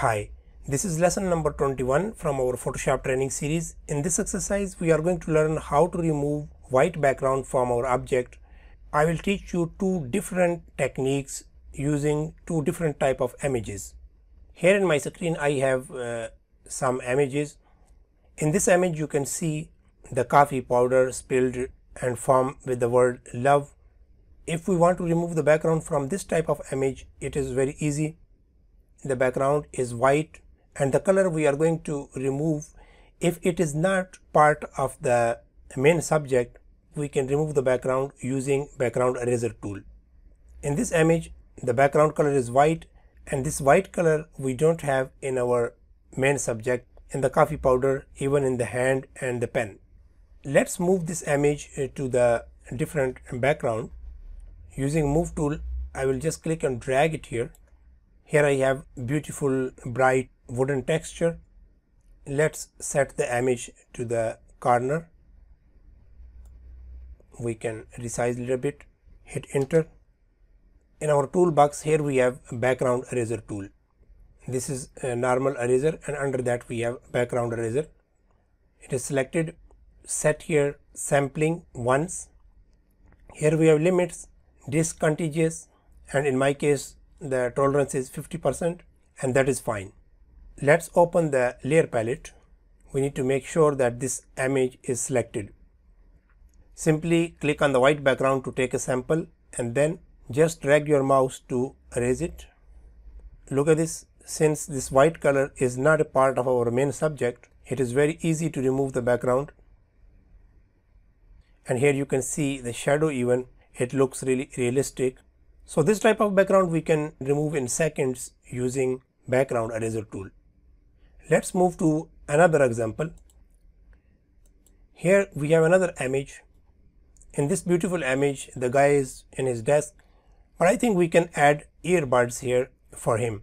Hi, this is lesson number 21 from our Photoshop training series. In this exercise, we are going to learn how to remove white background from our object. I will teach you two different techniques using two different type of images. Here in my screen, I have uh, some images. In this image, you can see the coffee powder spilled and form with the word love. If we want to remove the background from this type of image, it is very easy the background is white and the color we are going to remove if it is not part of the main subject we can remove the background using background eraser tool. In this image the background color is white and this white color we don't have in our main subject in the coffee powder even in the hand and the pen. Let's move this image uh, to the different background using move tool I will just click and drag it here here I have beautiful bright wooden texture. Let's set the image to the corner. We can resize a little bit, hit enter. In our toolbox here we have background eraser tool. This is a normal eraser and under that we have background eraser. It is selected, set here sampling once. Here we have limits, discontinuous and in my case the tolerance is 50 percent and that is fine. Let's open the layer palette. We need to make sure that this image is selected. Simply click on the white background to take a sample and then just drag your mouse to erase it. Look at this. Since this white color is not a part of our main subject, it is very easy to remove the background. And here you can see the shadow even, it looks really realistic so this type of background we can remove in seconds using background eraser tool. Let's move to another example. Here we have another image. In this beautiful image, the guy is in his desk, but I think we can add earbuds here for him.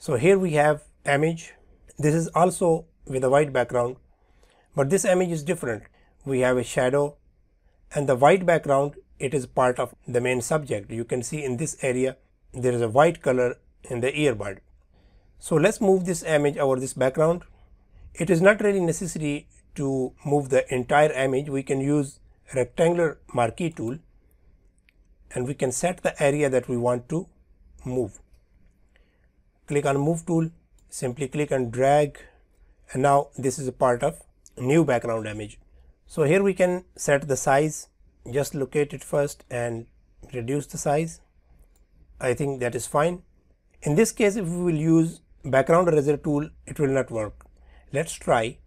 So here we have image. This is also with a white background, but this image is different. We have a shadow and the white background it is part of the main subject. You can see in this area there is a white color in the earbud. So let's move this image over this background. It is not really necessary to move the entire image. We can use rectangular marquee tool and we can set the area that we want to move. Click on move tool, simply click and drag and now this is a part of new background image. So here we can set the size just locate it first and reduce the size. I think that is fine. In this case, if we will use background eraser tool, it will not work. Let's try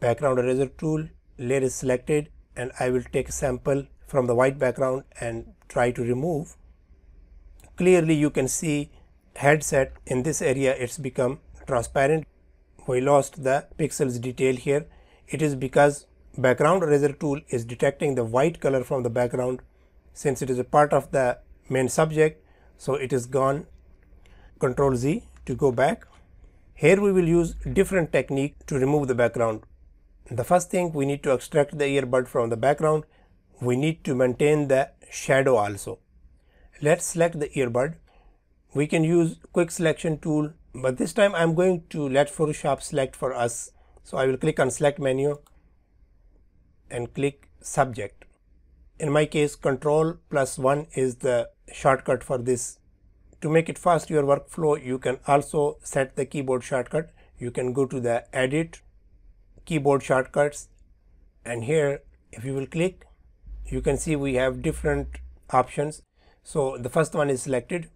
background eraser tool, layer is selected and I will take a sample from the white background and try to remove. Clearly you can see headset in this area it's become transparent. We lost the pixels detail here. It is because background eraser tool is detecting the white color from the background since it is a part of the main subject. So, it is gone control Z to go back. Here we will use different technique to remove the background. The first thing we need to extract the earbud from the background. We need to maintain the shadow also. Let's select the earbud. We can use quick selection tool, but this time I am going to let Photoshop select for us. So, I will click on select menu and click subject. In my case control plus 1 is the shortcut for this. To make it fast your workflow you can also set the keyboard shortcut. You can go to the edit keyboard shortcuts and here if you will click you can see we have different options. So the first one is selected.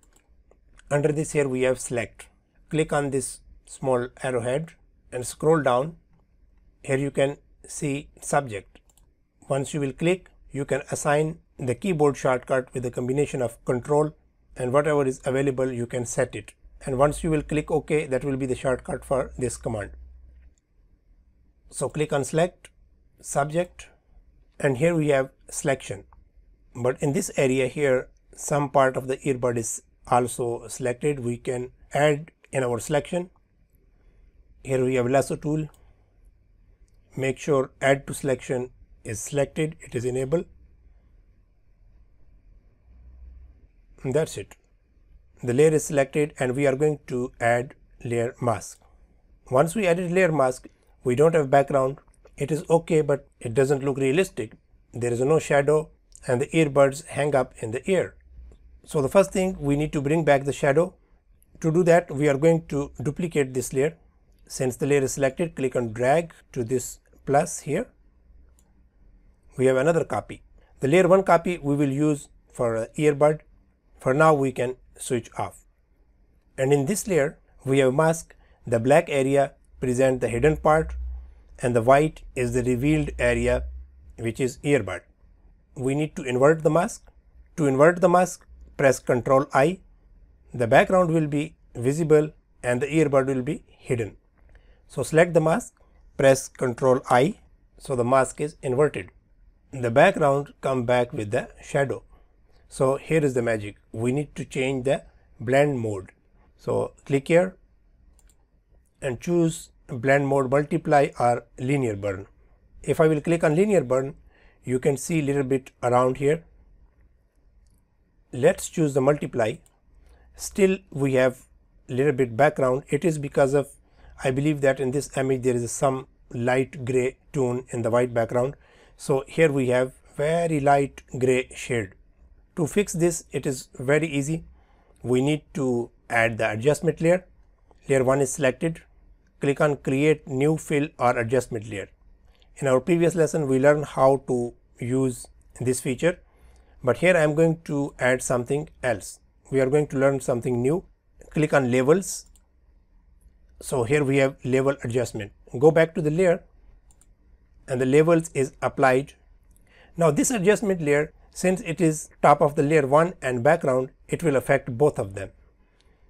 Under this here we have select. Click on this small arrowhead and scroll down. Here you can see subject. Once you will click, you can assign the keyboard shortcut with a combination of control and whatever is available you can set it. And once you will click OK, that will be the shortcut for this command. So click on select, subject and here we have selection. But in this area here, some part of the earbud is also selected. We can add in our selection. Here we have lasso tool. Make sure add to selection is selected, it is enabled. And that's it. The layer is selected and we are going to add layer mask. Once we added layer mask, we don't have background. It is okay, but it doesn't look realistic. There is no shadow and the earbuds hang up in the ear. So the first thing we need to bring back the shadow. To do that, we are going to duplicate this layer. Since the layer is selected, click on drag to this plus here. We have another copy. The layer 1 copy we will use for earbud. For now, we can switch off. And in this layer, we have mask. The black area present the hidden part and the white is the revealed area which is earbud. We need to invert the mask. To invert the mask, press Ctrl I. The background will be visible and the earbud will be hidden. So select the mask, press Ctrl I. So the mask is inverted. The background come back with the shadow. So here is the magic. We need to change the blend mode. So click here and choose blend mode multiply or linear burn. If I will click on linear burn, you can see little bit around here. Let's choose the multiply. Still we have little bit background. It is because of I believe that in this image there is some light gray tone in the white background. So here we have very light gray shade. To fix this it is very easy. We need to add the adjustment layer. Layer 1 is selected. Click on create new fill or adjustment layer. In our previous lesson we learned how to use this feature but here I am going to add something else. We are going to learn something new. Click on levels. So here we have level adjustment. Go back to the layer and the levels is applied. Now this adjustment layer since it is top of the layer 1 and background it will affect both of them.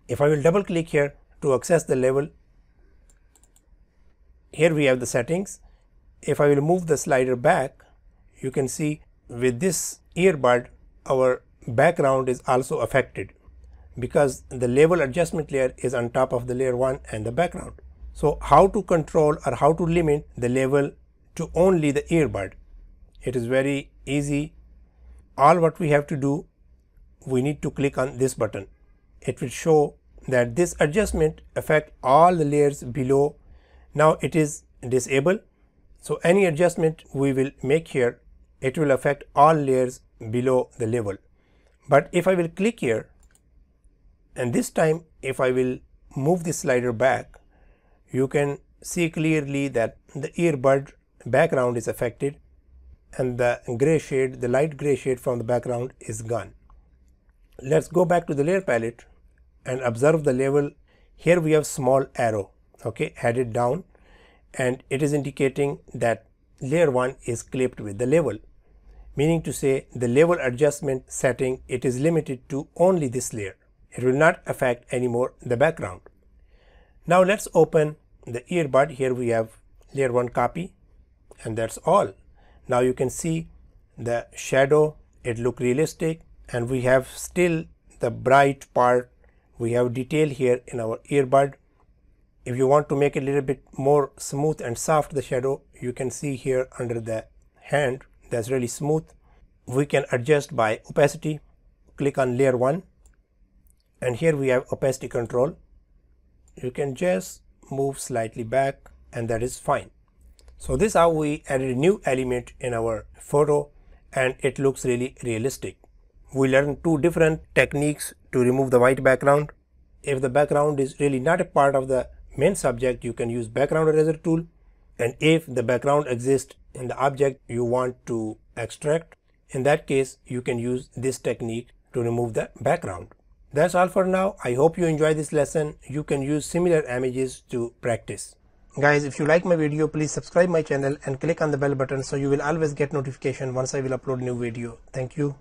If I will double click here to access the level, here we have the settings. If I will move the slider back, you can see with this earbud, our background is also affected because the level adjustment layer is on top of the layer 1 and the background. So, how to control or how to limit the level to only the earbud? It is very easy. All what we have to do, we need to click on this button it will show that this adjustment affect all the layers below. Now it is disabled. So any adjustment we will make here, it will affect all layers below the level. But if I will click here and this time if I will move the slider back, you can see clearly that the earbud background is affected and the gray shade, the light gray shade from the background is gone. Let's go back to the layer palette and observe the level. Here we have small arrow, okay, headed down and it is indicating that layer 1 is clipped with the level, meaning to say the level adjustment setting, it is limited to only this layer. It will not affect anymore the background. Now let's open the earbud. Here we have layer 1 copy and that's all. Now you can see the shadow, it look realistic and we have still the bright part. We have detail here in our earbud. If you want to make it a little bit more smooth and soft the shadow you can see here under the hand that's really smooth. We can adjust by opacity. Click on layer 1 and here we have opacity control. You can just move slightly back and that is fine so this is how we added a new element in our photo and it looks really realistic we learned two different techniques to remove the white background. If the background is really not a part of the main subject, you can use background eraser tool. And if the background exists in the object you want to extract, in that case, you can use this technique to remove the background. That's all for now. I hope you enjoy this lesson. You can use similar images to practice. Guys, if you like my video, please subscribe my channel and click on the bell button so you will always get notification once I will upload new video. Thank you.